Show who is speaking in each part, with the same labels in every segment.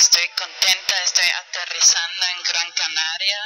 Speaker 1: estoy contenta, estoy aterrizando en Gran Canaria.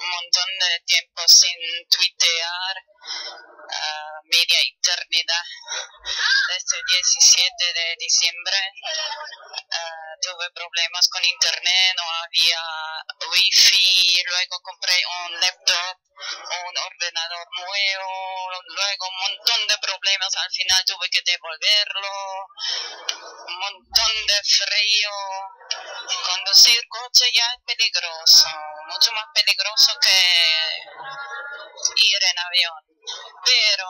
Speaker 1: Un montón de tiempo sin tuitear, uh, media eternidad. Desde el 17 de diciembre uh, tuve problemas con internet, no había wifi, luego compré un laptop, un ordenador nuevo, luego un montón de problemas, al final tuve que devolverlo, un montón de frío, conducir coche ya es peligroso, mucho más peligroso que ir en avión, pero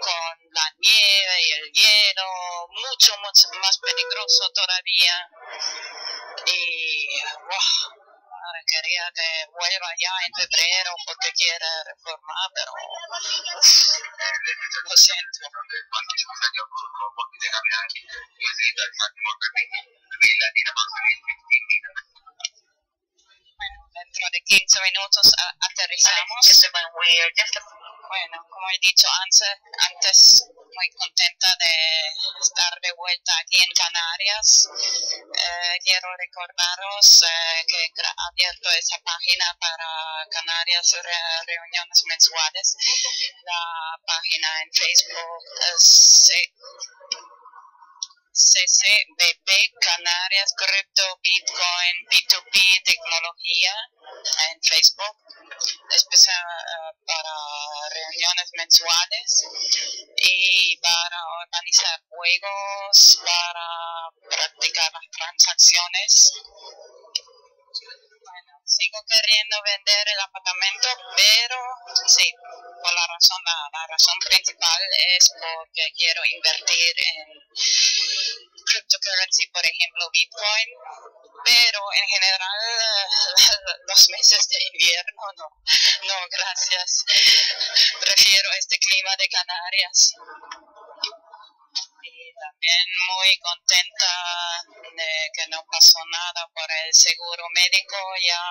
Speaker 1: con la nieve y el hielo, mucho, mucho más peligroso todavía. Y wow, quería que vuelva ya en febrero porque quiere reformar, pero lo siento. Bueno, dentro de 15 minutos a- aterrizamos. Bueno, como he dicho antes, antes muy contenta de estar de vuelta aquí en Canarias. Eh, quiero recordaros eh, que he abierto esa página para Canarias re- reuniones mensuales. La página en Facebook es CCBB Canarias Crypto Bitcoin P2P Tecnología en Facebook especial eh, para reuniones mensuales y para organizar juegos, para practicar las transacciones. Bueno, sigo queriendo vender el apartamento, pero sí, por la razón, la, razón principal es porque quiero invertir en cryptocurrency, por ejemplo, Bitcoin, pero en general los meses de invierno no, no, gracias. Prefiero este clima de Canarias. Y también muy contenta que no pasó nada por el seguro médico. Ya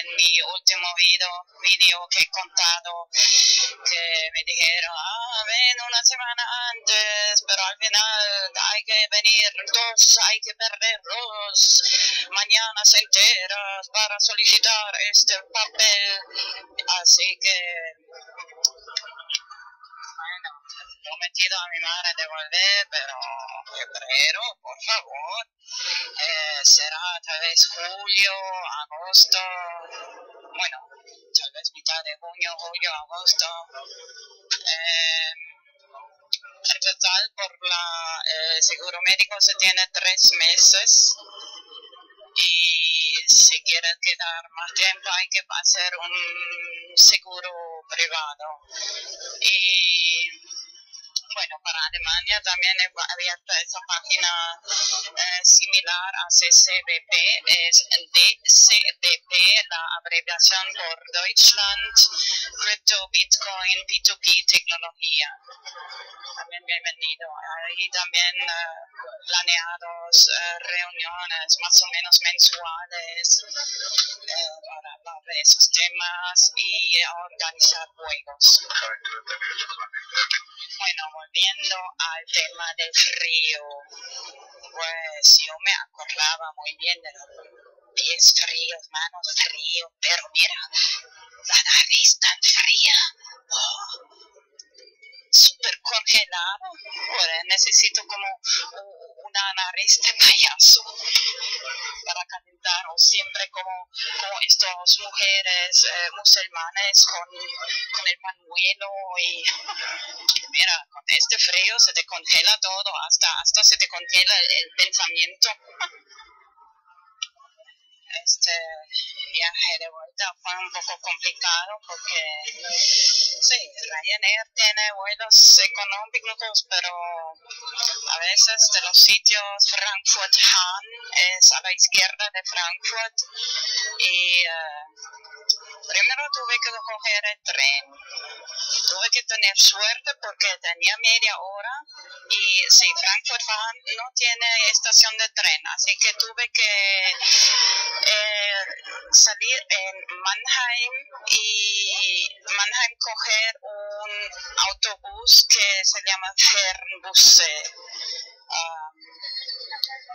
Speaker 1: en mi último video que he contado, que me dijeron, ah, ven una semana antes, pero al final hay que venir dos, hay que perder dos mañanas enteras para solicitar este papel. Así que bueno, he prometido a mi madre devolver, pero febrero, por favor. Eh, será tal vez julio, agosto, bueno, tal vez mitad de junio, julio, agosto. Eh, el total por la eh, seguro médico se tiene tres meses y si quieres quedar más tiempo hay que hacer un seguro privado. Y bueno, para Alemania también he abierto esa página eh, similar a CCBP, es DCBP, la abreviación por Deutschland, Crypto, Bitcoin, P2P, tecnología. También bienvenido. Ahí también eh, planeados eh, reuniones más o menos mensuales eh, para de esos temas y organizar juegos. Bueno, volviendo al tema del frío, pues yo me acordaba muy bien de los pies fríos, manos fríos, pero mira, la nariz tan fría, oh, súper congelada, pues necesito como una nariz de payaso para calentar o siempre como, como estas mujeres eh, musulmanes con, con el pañuelo y mira, con este frío se te congela todo, hasta, hasta se te congela el, el pensamiento. Este viaje de vuelta fue un poco complicado porque sí, Ryanair tiene vuelos económicos, pero a veces de los sitios Frankfurt-Hahn es a la izquierda de Frankfurt y eh, primero tuve que coger el tren. Tuve que tener suerte porque tenía media hora y sí, Frankfurt no tiene estación de tren, así que tuve que eh, salir en Mannheim y Mannheim coger un autobús que se llama Fernbusse. Um,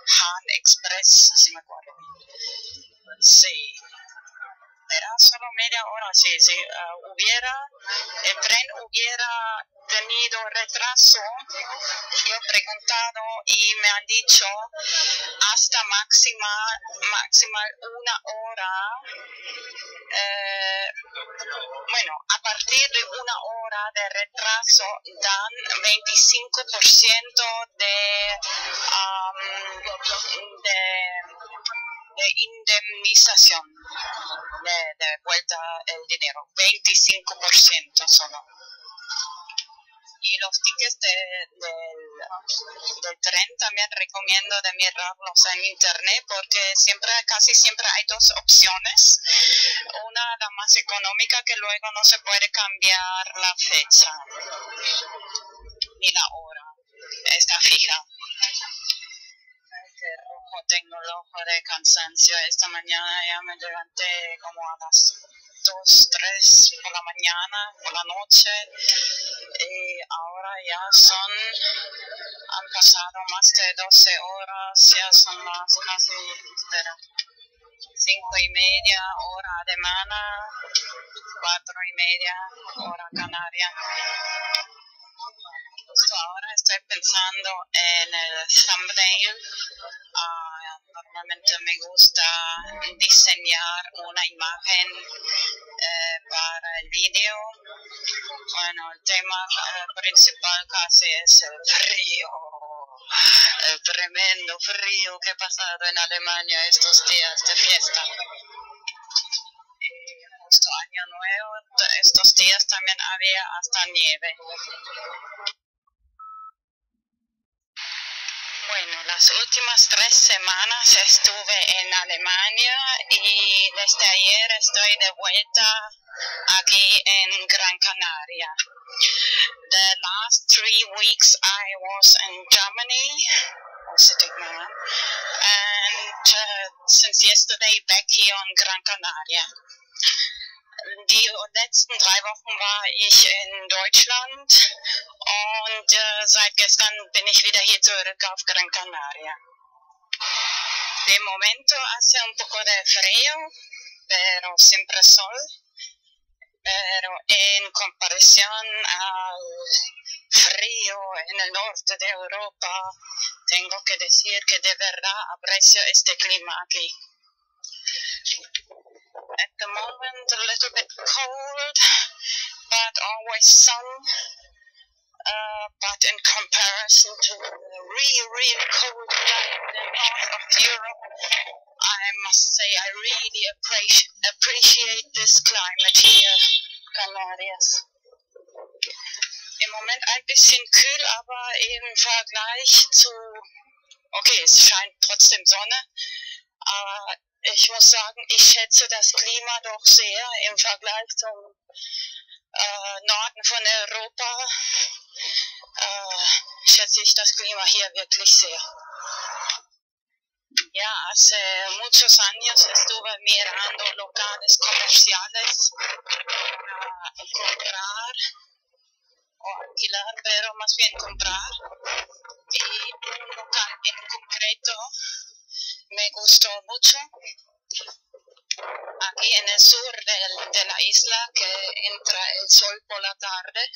Speaker 1: Han Express, si me acuerdo. Sí. Era solo media hora, sí, sí. Uh, hubiera, el tren hubiera tenido retraso. Yo he preguntado y me han dicho hasta máxima, máxima una hora. Eh, bueno, a partir de una hora de retraso dan 25% de, um, de indemnización, de, de vuelta el dinero, 25% solo. Y los tickets de, del, del tren también recomiendo de mirarlos en internet porque siempre, casi siempre hay dos opciones. Una, la más económica, que luego no se puede cambiar la fecha ni la hora. Está fija ojo de cansancio. Esta mañana ya me levanté como a las 2, 3 por la mañana, por la noche. Y ahora ya son, han pasado más de 12 horas, ya son las casi, espera, 5 y media hora alemana, 4 y media hora canaria justo ahora estoy pensando en el thumbnail. Uh, normalmente me gusta diseñar una imagen eh, para el vídeo. Bueno, el tema eh, principal casi es el frío. El tremendo frío que he pasado en Alemania estos días de fiesta justo año nuevo, estos días también había hasta nieve. Bueno, las últimas tres semanas estuve en Alemania y desde ayer estoy de vuelta aquí en Gran Canaria. The last three weeks I was in Germany, and uh, since yesterday back here on Gran Canaria. Die letzten drei Wochen war ich in Deutschland und äh, seit gestern bin ich wieder hier zurück auf Gran Canaria. De momento hace un poco de frío, pero siempre sol. Pero en comparación al frío en el norte de Europa, tengo que decir que de verdad aprecio este clima aquí. At the moment, a little bit cold, but always sun. Uh, but in comparison to the really, really cold in north of Europe, I must say I really appreciate, appreciate this climate here, Canarias. Im Moment ein bisschen kühl, aber im Vergleich zu, okay, es scheint trotzdem Sonne, aber ich muss sagen, ich schätze das Klima doch sehr im Vergleich zum äh, Norden von Europa. Äh, schätze ich das Klima hier wirklich sehr. Ya hace muchos años estuve mirando locales comerciales para comprar o alquilar, pero más bien comprar. Y un local en concreto me gustó mucho. Aquí en el sur de, de la isla que entra el sol por la tarde.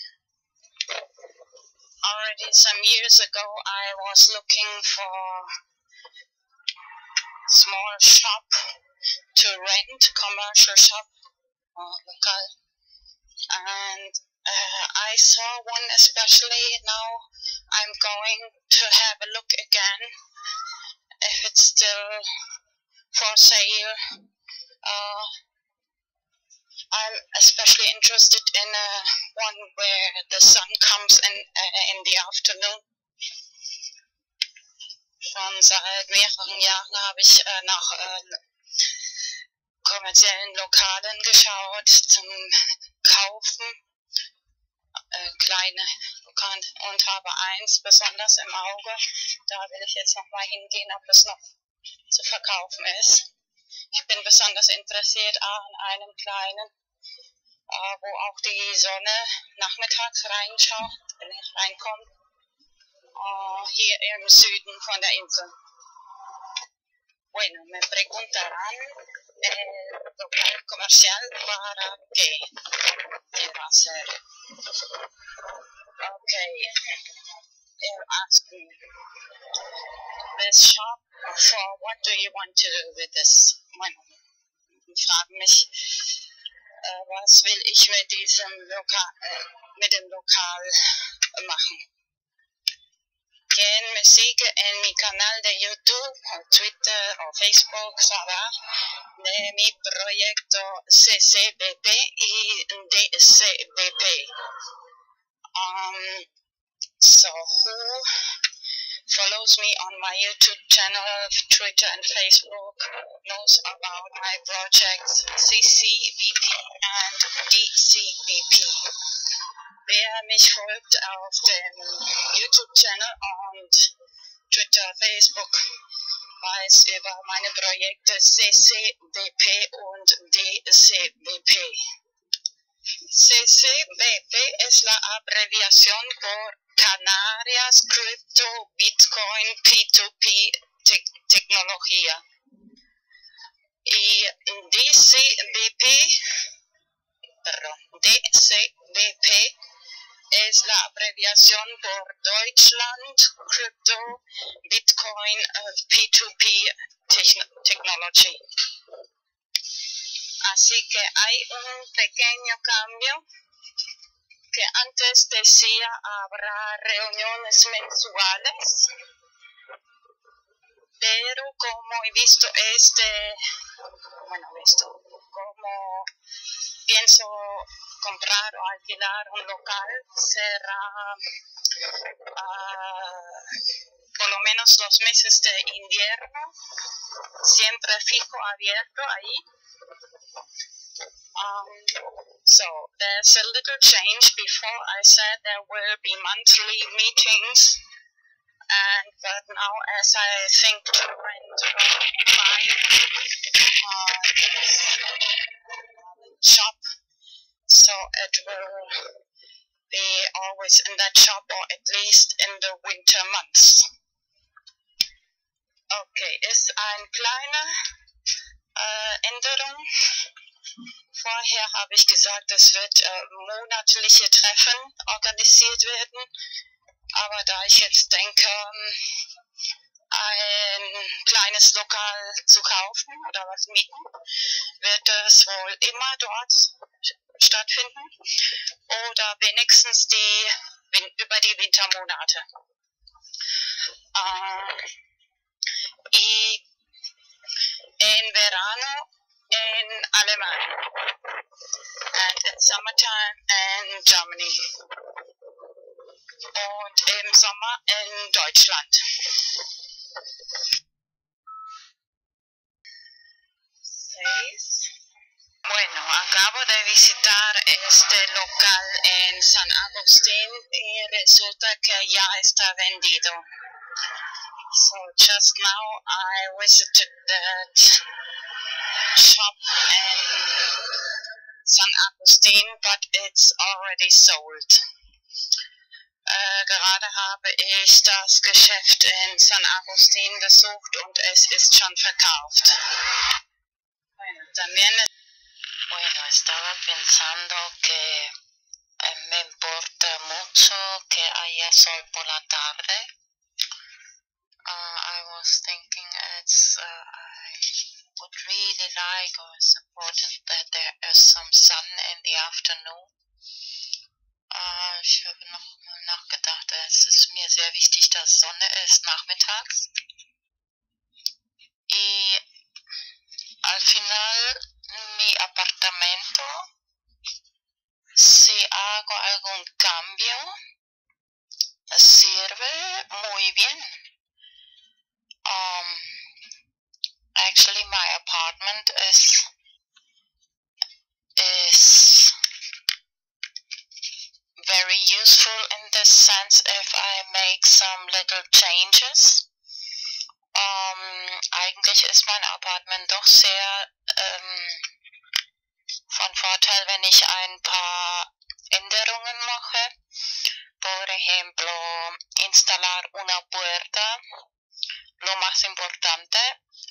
Speaker 1: Already some years ago I was looking for small shop to rent, commercial shop or local. And uh, I saw one especially now I'm going to have a look again if it's still for sale. Uh, I'm especially interested in uh, one where the sun comes in uh, in the afternoon. Schon seit mehreren Jahren habe ich äh, nach äh, kommerziellen Lokalen geschaut zum Kaufen, äh, kleine Lokale und habe eins besonders im Auge. Da will ich jetzt noch mal hingehen, ob es noch zu verkaufen ist. Ich bin besonders interessiert an einem kleinen, äh, wo auch die Sonne nachmittags reinschaut, wenn ich reinkomme, äh, hier im Süden von der Insel. Bueno, me preguntarán el local comercial para qué quiero hacer. Okay. They'll ask me, this shop, for what do you want to do with this? Bueno, fragen mich, äh, was will ich mit diesem Lokal, äh, mit dem Lokal machen? Quien me sigue en mi canal de YouTube, o Twitter o Facebook sabrá de mi proyecto CCBP y DCBP. Um, so who follows me on my YouTube channel, Twitter and Facebook knows about my projects CCBP and DCBP. Wer mich folgt auf dem YouTube-Channel und Twitter, Facebook, weiß über meine Projekte CCBP und DCBP. CCBP es la abreviación por Canarias Crypto Bitcoin P2P te Tecnología. Y DCBP, DCBP es la abreviación por Deutschland Crypto Bitcoin P2P Technology. Así que hay un pequeño cambio que antes decía habrá reuniones mensuales, pero como he visto este, bueno, visto, como pienso comprar o alquilar un local, será uh, por lo menos los meses de invierno, siempre fijo abierto ahí. Um, so there's a little change. Before I said there will be monthly meetings, and but now as I think the rent will fine, uh, shop, so it will be always in that shop or at least in the winter months. Okay, ist ein kleiner äh, Änderung. Vorher habe ich gesagt, es wird äh, monatliche Treffen organisiert werden. Aber da ich jetzt denke, ein kleines Lokal zu kaufen oder was mieten, wird es wohl immer dort stattfinden oder wenigstens die über die Wintermonate. Äh, y verano in Alemania and in summertime in Germany und im Sommer in Deutschland. Seis. Bueno, acabo de visitar este local en San Agustín y resulta que ya está vendido. So just now I visited that shop in San Agustin, but it's already sold. Äh, gerade habe ich das Geschäft in San Agustin besucht und es ist schon verkauft. Bueno, también
Speaker 2: Bueno, estaba pensando que eh, me importa mucho que haya sol por la tarde. Uh, I was thinking it's uh, would really like or it's important that there is some sun in the afternoon. Uh, ich habe noch mal nachgedacht, es ist mir sehr wichtig, dass Sonne ist nachmittags. Y al final mi apartamento, si hago algún cambio, sirve muy bien. Um, actually, my apartment is is very useful in this sense if I make some little changes. Um, eigentlich ist mein Apartment doch sehr ähm, von Vorteil, wenn ich ein paar Änderungen mache. Por ejemplo, instalar una puerta. Lo más importante,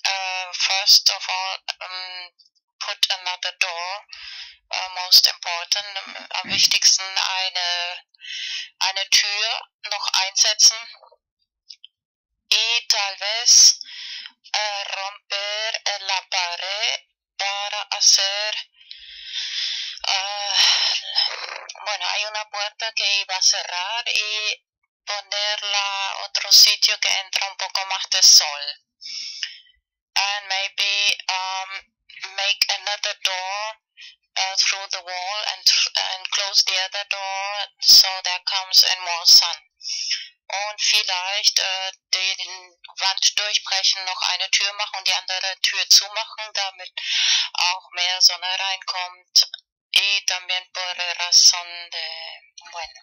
Speaker 1: uh, first of all, um, put another door. Uh, most important, am wichtigsten eine, eine Tür noch einsetzen. Y tal vez uh, romper la pared para hacer bueno, hay una puerta que iba a cerrar y ponerla otro sitio que entra un poco más de sol. And maybe um, make another door uh, through the wall and, and close the other door so there comes in more sun. Und vielleicht äh, den Wand durchbrechen, noch eine Tür machen und die andere Tür zumachen, damit auch mehr Sonne reinkommt. Y también por razón de, bueno,